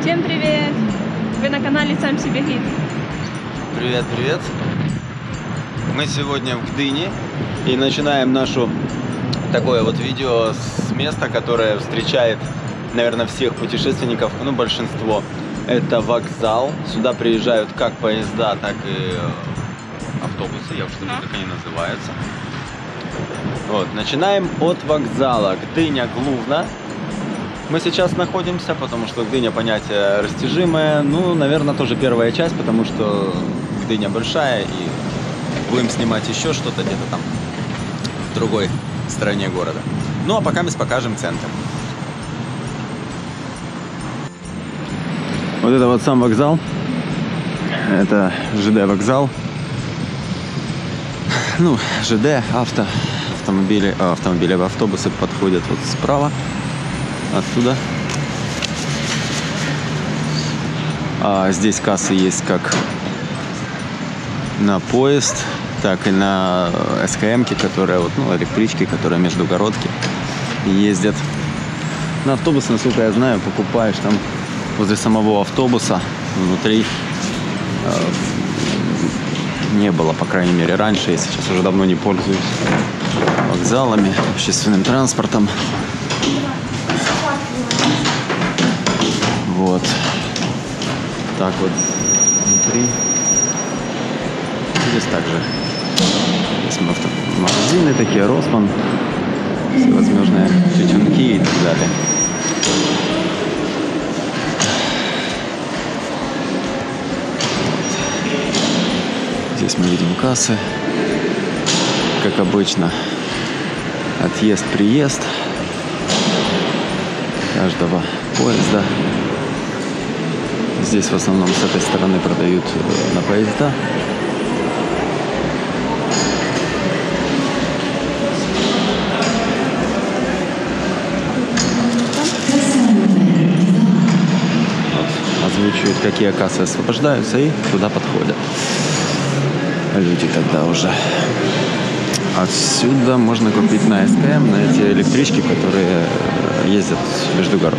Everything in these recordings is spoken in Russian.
Всем привет! Вы на канале Сам себе гид. Привет, привет. Мы сегодня в Гдыне и начинаем нашу такое вот видео с места, которое встречает, наверное, всех путешественников, ну, большинство. Это вокзал. Сюда приезжают как поезда, так и э, автобусы, я уж забыл, как они называются. Вот, начинаем от вокзала. Гдыня, Глувна. Мы сейчас находимся, потому что Гдыня понятие растяжимое. Ну, наверное, тоже первая часть, потому что Гдыня большая, и будем снимать еще что-то где-то там в другой стороне города. Ну, а пока мы покажем центр. Вот это вот сам вокзал. Это ЖД вокзал. Ну, ЖД, авто, автомобили, а, автомобили, автобусы подходят вот справа оттуда. А здесь кассы есть как на поезд, так и на СКМ, которые вот, ну, электрички, которые междугородки ездят. На автобусы, насколько я знаю, покупаешь там возле самого автобуса внутри э, не было, по крайней мере, раньше. Я сейчас уже давно не пользуюсь вокзалами, общественным транспортом. Вот. Так вот внутри. Здесь также авто- магазины такие, Росман, всевозможные тютюнки и так далее. Здесь мы видим кассы, как обычно. Отъезд-приезд каждого поезда. Здесь в основном с этой стороны продают э, на поезда. Озвучивают, какие кассы освобождаются и туда подходят. Люди тогда уже. Отсюда можно купить на СКМ, на эти электрички, которые э, ездят между город.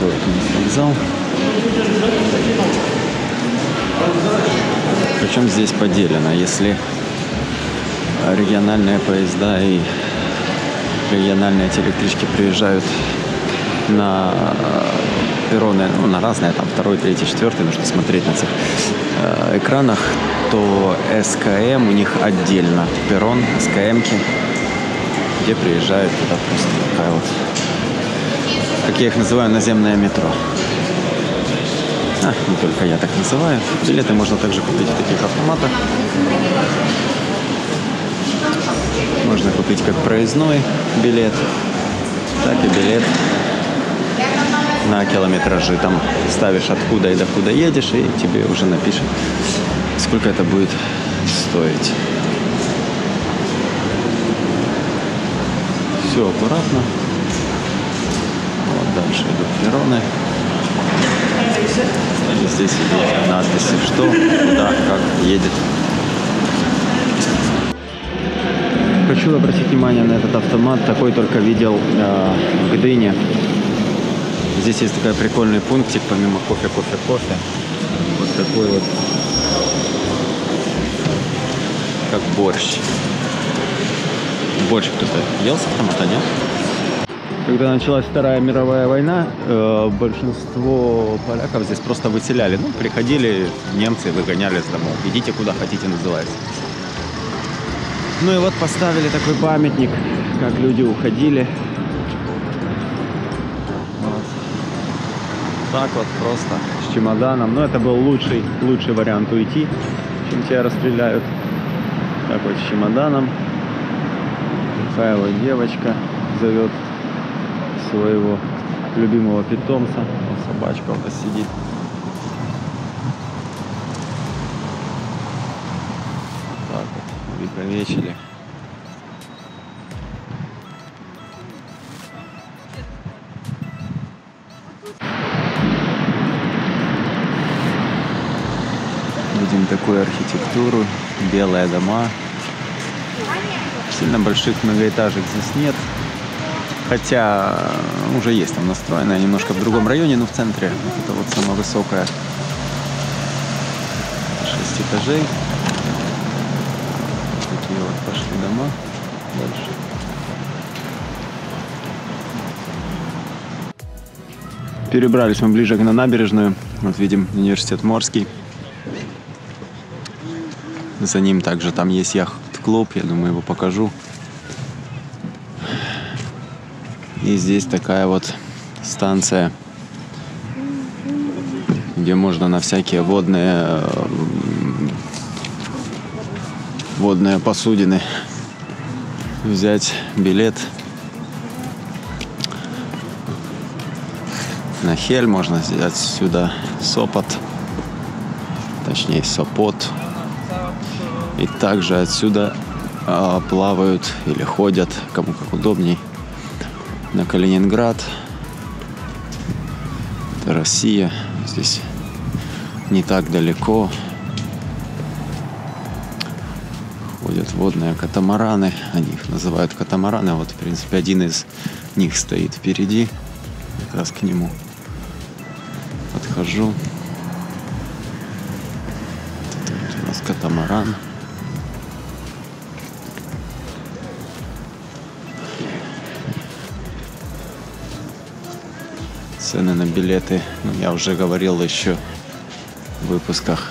Вот вокзал. Причем здесь поделено. Если региональные поезда и региональные эти электрички приезжают на перроны, ну, на разные, там, второй, третий, четвертый, нужно смотреть на этих э, экранах, то СКМ у них отдельно перрон, СКМки, где приезжают туда просто такая вот, как я их называю, наземное метро. А, не только я так называю. Билеты можно также купить в таких автоматах. Можно купить как проездной билет, так и билет на километражи. Там ставишь откуда и докуда едешь, и тебе уже напишет, сколько это будет стоить. Все аккуратно. Вот дальше идут перроны. И здесь идут надписи, что, куда, как едет. Хочу обратить внимание на этот автомат. Такой только видел э, в Гдыне. Здесь есть такой прикольный пунктик, помимо кофе, кофе, кофе. Вот такой вот, как борщ. Борщ кто-то ел с автомата, нет? Когда началась Вторая мировая война, э, большинство поляков здесь просто выселяли. Ну, приходили немцы, выгоняли с домов. Идите куда хотите, называется. Ну и вот поставили такой памятник, как люди уходили. Так вот просто с чемоданом. Но это был лучший, лучший вариант уйти, чем тебя расстреляют. Так вот с чемоданом. Вот девочка зовет своего любимого питомца. Вот собачка нас сидит. Так вот, увековечили. Такую архитектуру, белые дома. Сильно больших многоэтажек здесь нет. Хотя э, уже есть там настроенная немножко в другом районе, но в центре. Вот это вот самая высокая. Шесть этажей. Такие вот пошли дома. Дальше. Перебрались мы ближе на набережную. Вот видим университет Морский. За ним также там есть яхт-клуб. Я думаю, его покажу. И здесь такая вот станция, где можно на всякие водные водные посудины взять билет на Хель, можно взять сюда Сопот, точнее Сопот. И также отсюда а, плавают или ходят, кому как удобней, на Калининград. Это Россия. Здесь не так далеко. Ходят водные катамараны. Они их называют катамараны. Вот, в принципе, один из них стоит впереди. Как раз к нему подхожу. Тут у нас катамаран. Цены на билеты, ну, я уже говорил еще в выпусках.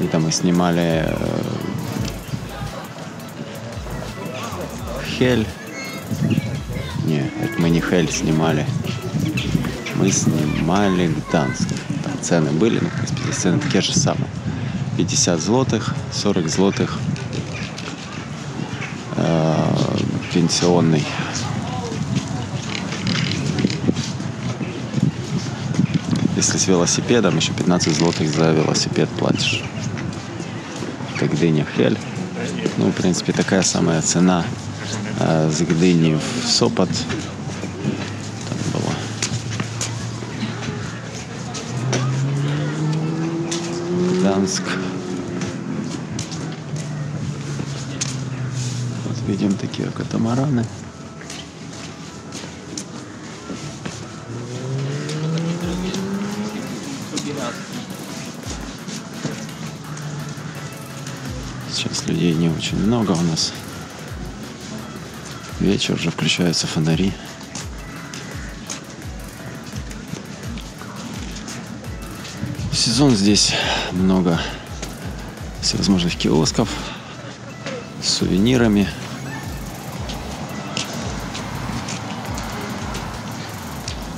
И там мы снимали э, Хель. Не, это мы не Хель снимали. Мы снимали Гданск. Там цены были, ну, в принципе, цены такие же самые. 50 злотых, 40 злотых э, пенсионный Если с велосипедом, еще 15 злотых за велосипед платишь. Как Гдыня Хель. Ну, в принципе, такая самая цена э, с Гдыни в Сопот. Там было. Гданск. Вот видим такие катамараны. Очень много у нас. Вечер уже включаются фонари. Сезон здесь много всевозможных киосков с сувенирами.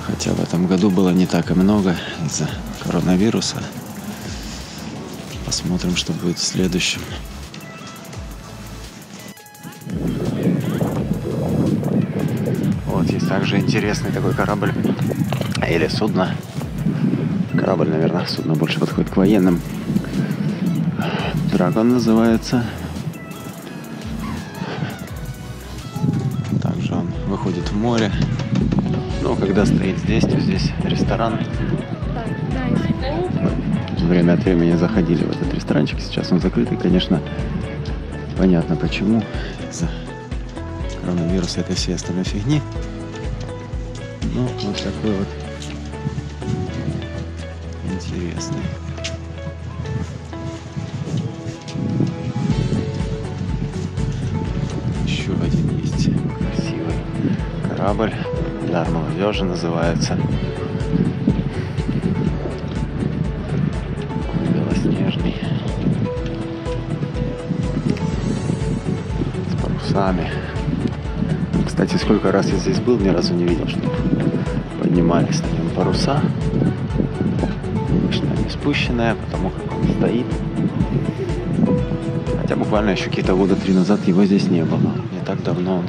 Хотя в этом году было не так и много из-за коронавируса. Посмотрим, что будет в следующем. Интересный такой корабль или судно. Корабль, наверное, судно больше подходит к военным. Драгон называется. Также он выходит в море. Но когда стоит здесь, то здесь ресторан. Время от времени заходили в этот ресторанчик. Сейчас он закрытый, конечно. Понятно почему. Из-за коронавируса этой всей остальной фигни. Ну, вот такой вот интересный. Еще один есть красивый корабль. Дар молодежи называется. Белоснежный. С парусами. Кстати, сколько раз я здесь был, ни разу не видел, что поднимались на нем паруса. Обычно не спущенная, потому как он стоит. Хотя буквально еще какие-то года три назад его здесь не было. Не так давно он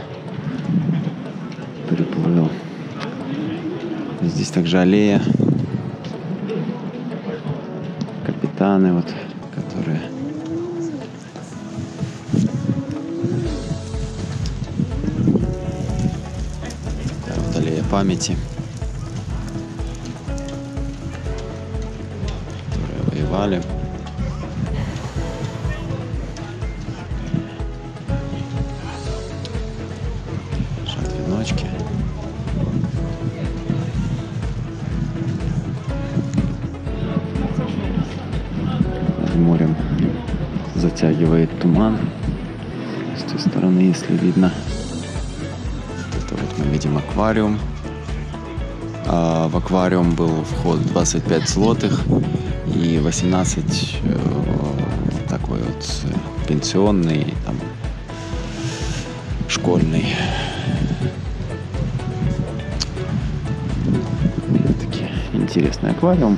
переплыл. Здесь также аллея. Капитаны вот, памяти. фестивале. Шат веночки. Над морем затягивает туман. С той стороны, если видно. Это вот мы видим аквариум. А в аквариум был вход 25 злотых и 18 э, такой вот пенсионный, там, школьный. Такие интересный аквариум.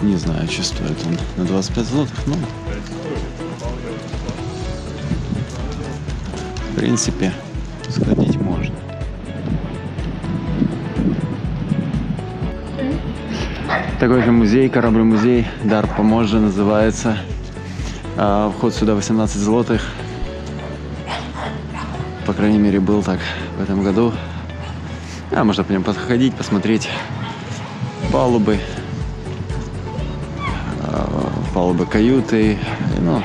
Не знаю, что стоит он на 25 злотых, но в принципе Такой же музей, корабль-музей, Дар Поможи называется. А, вход сюда 18 злотых. По крайней мере, был так в этом году. А, можно по нему подходить, посмотреть палубы, а, палубы каюты, ну,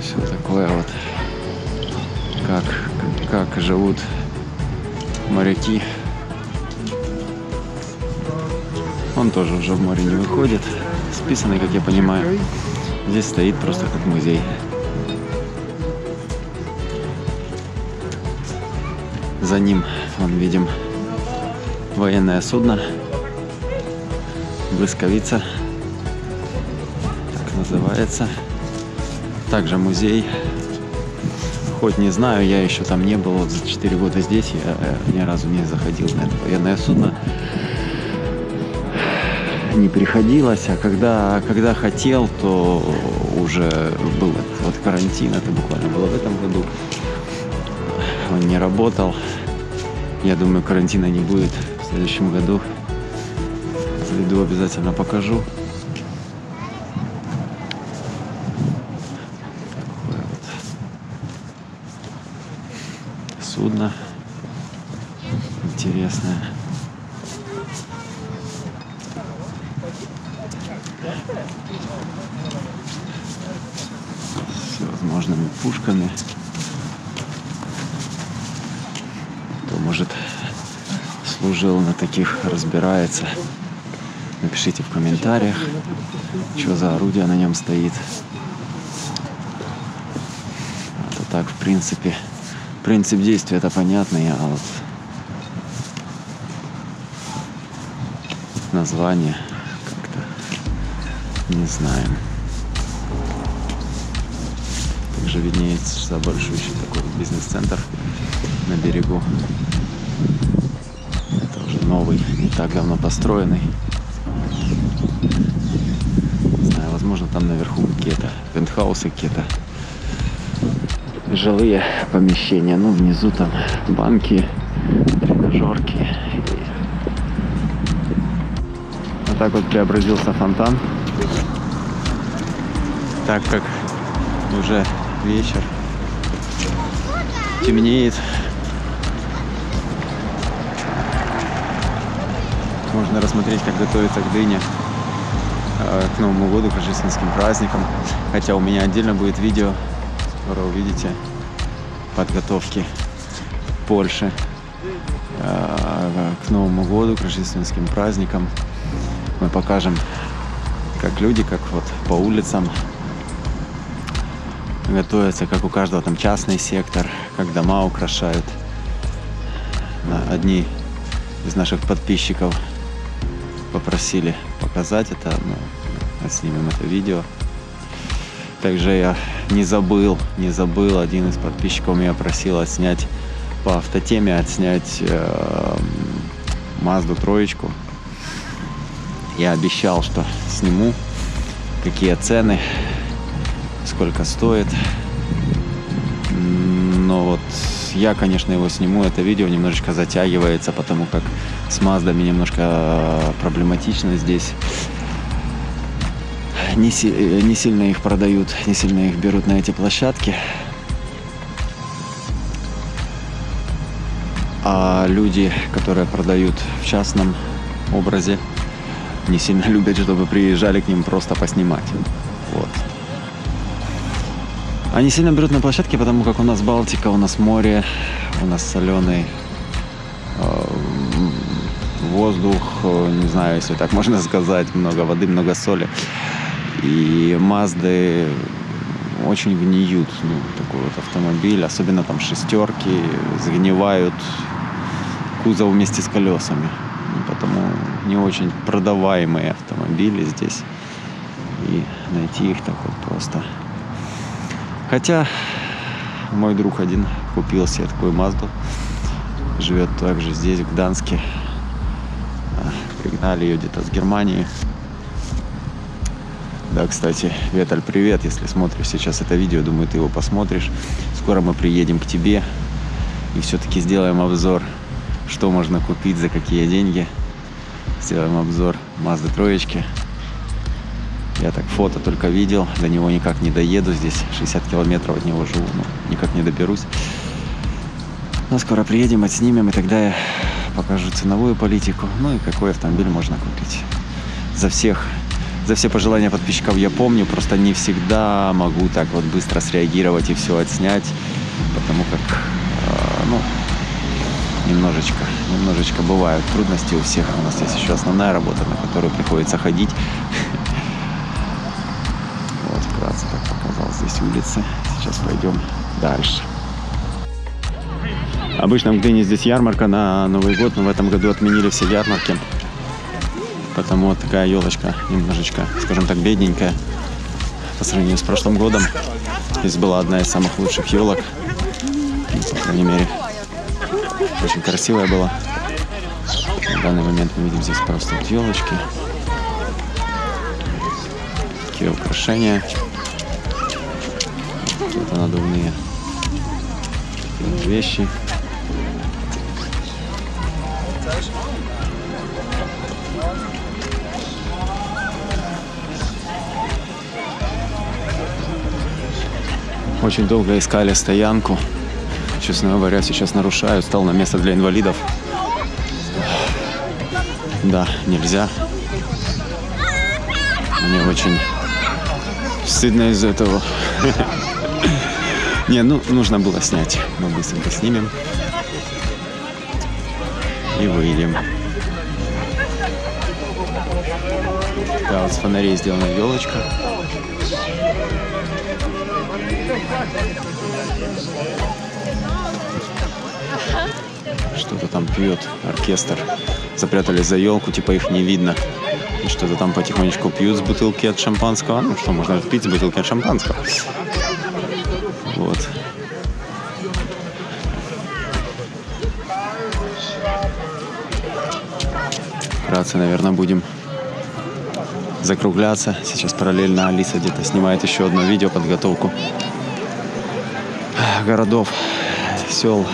все такое вот, как, как живут моряки. Он тоже уже в море не выходит, списанный, как я понимаю. Здесь стоит просто как музей. За ним, вон видим, военное судно. Блысковица. Так называется. Также музей. Хоть не знаю, я еще там не был. Вот за 4 года здесь я э, ни разу не заходил на это военное судно. Не приходилось, а когда, когда хотел, то уже был вот карантин, это буквально было в этом году. Он не работал. Я думаю, карантина не будет в следующем году. Заведу обязательно покажу. Судно интересное. С всевозможными пушками. Кто может служил на таких, разбирается. Напишите в комментариях, что за орудие на нем стоит. Это так, в принципе, принцип действия это понятный, а вот название не знаем. Также виднеется большущий такой бизнес-центр на берегу. Это уже новый, не так давно построенный. Не знаю, возможно, там наверху какие-то пентхаусы, какие-то жилые помещения. Ну, внизу там банки, тренажерки. Вот так вот преобразился фонтан. Так как уже вечер, темнеет. Можно рассмотреть, как готовится к дыне э, к Новому году, к рождественским праздникам. Хотя у меня отдельно будет видео, скоро увидите, подготовки в Польше э, к Новому году, к рождественским праздникам. Мы покажем, как люди, как вот по улицам готовятся, как у каждого там частный сектор, как дома украшают. Одни из наших подписчиков попросили показать это, мы снимем это видео. Также я не забыл, не забыл, один из подписчиков меня просил отснять по автотеме, отснять э, Мазду троечку. Я обещал, что сниму, какие цены, сколько стоит. Но вот я, конечно, его сниму, это видео немножечко затягивается, потому как с Маздами немножко проблематично здесь. Не, си- не сильно их продают, не сильно их берут на эти площадки. а люди, которые продают в частном образе, не сильно любят, чтобы приезжали к ним просто поснимать. Вот. Они сильно берут на площадке, потому как у нас Балтика, у нас море, у нас соленый э, воздух, э, не знаю, если так можно сказать, много воды, много соли. И Мазды очень гниют, ну, такой вот автомобиль, особенно там шестерки, загнивают кузов вместе с колесами. Потому не очень продаваемые автомобили здесь. И найти их так вот просто. Хотя мой друг один купил себе такую Мазду. Живет также здесь, в Гданске. А, пригнали ее где-то с Германии. Да, кстати, Веталь, привет, если смотришь сейчас это видео, думаю, ты его посмотришь. Скоро мы приедем к тебе и все-таки сделаем обзор, что можно купить, за какие деньги. Сделаем обзор Mazda троечки. Я так фото только видел, до него никак не доеду, здесь 60 километров от него живу, но никак не доберусь. Но скоро приедем, отснимем, и тогда я покажу ценовую политику, ну и какой автомобиль можно купить. За всех за все пожелания подписчиков я помню, просто не всегда могу так вот быстро среагировать и все отснять, потому как, э, ну, немножечко, немножечко бывают трудности у всех. У нас есть еще основная работа, на которую приходится ходить. Вот, вкратце так показал здесь улицы. Сейчас пойдем дальше. Обычно в Гдыне здесь ярмарка на Новый год, но в этом году отменили все ярмарки. Поэтому вот такая елочка немножечко, скажем так, бедненькая по сравнению с прошлым годом. Здесь была одна из самых лучших елок. Ну, по крайней мере, очень красивая была. На данный момент мы видим здесь просто елочки. Такие украшения. Какие-то надувные вещи. Очень долго искали стоянку. Честно говоря, сейчас нарушают. Стал на место для инвалидов. Да, нельзя. Мне очень стыдно из этого. Не, ну, нужно было снять. Мы быстренько снимем. И выйдем. Да, вот с фонарей сделана елочка. Что-то там пьет оркестр. Запрятали за елку, типа их не видно. И что-то там потихонечку пьют с бутылки от шампанского. Ну что, можно пить с бутылки от шампанского. Вот. Вкратце, наверное, будем закругляться. Сейчас параллельно Алиса где-то снимает еще одно видео, подготовку городов, сел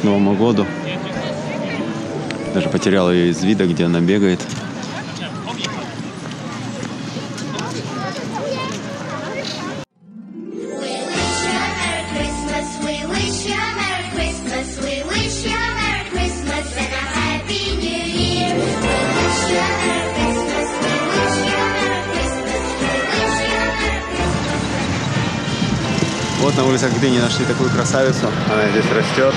к Новому году. Даже потерял ее из вида, где она бегает. Вот на улицах Гдыни нашли такую красавицу. Она здесь растет.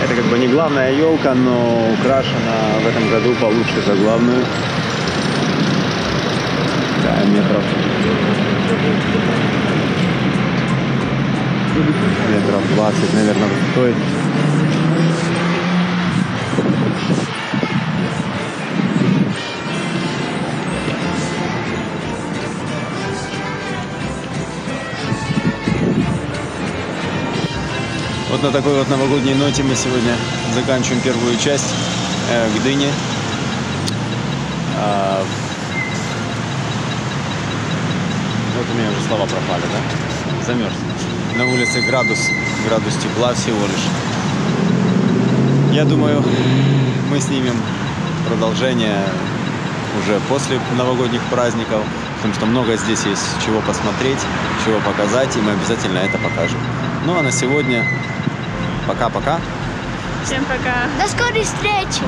Это как бы не главная елка, но украшена в этом году получше за главную. Да, метров. Метров 20, наверное, стоит. Вот на такой вот новогодней ноте мы сегодня заканчиваем первую часть э, Гдыни. А, вот у меня уже слова пропали, да? Замерз. На улице градус, градус тепла всего лишь. Я думаю, мы снимем продолжение уже после новогодних праздников, потому что много здесь есть чего посмотреть, чего показать, и мы обязательно это покажем. Ну а на сегодня Пока-пока. Всем пока. До скорой встречи.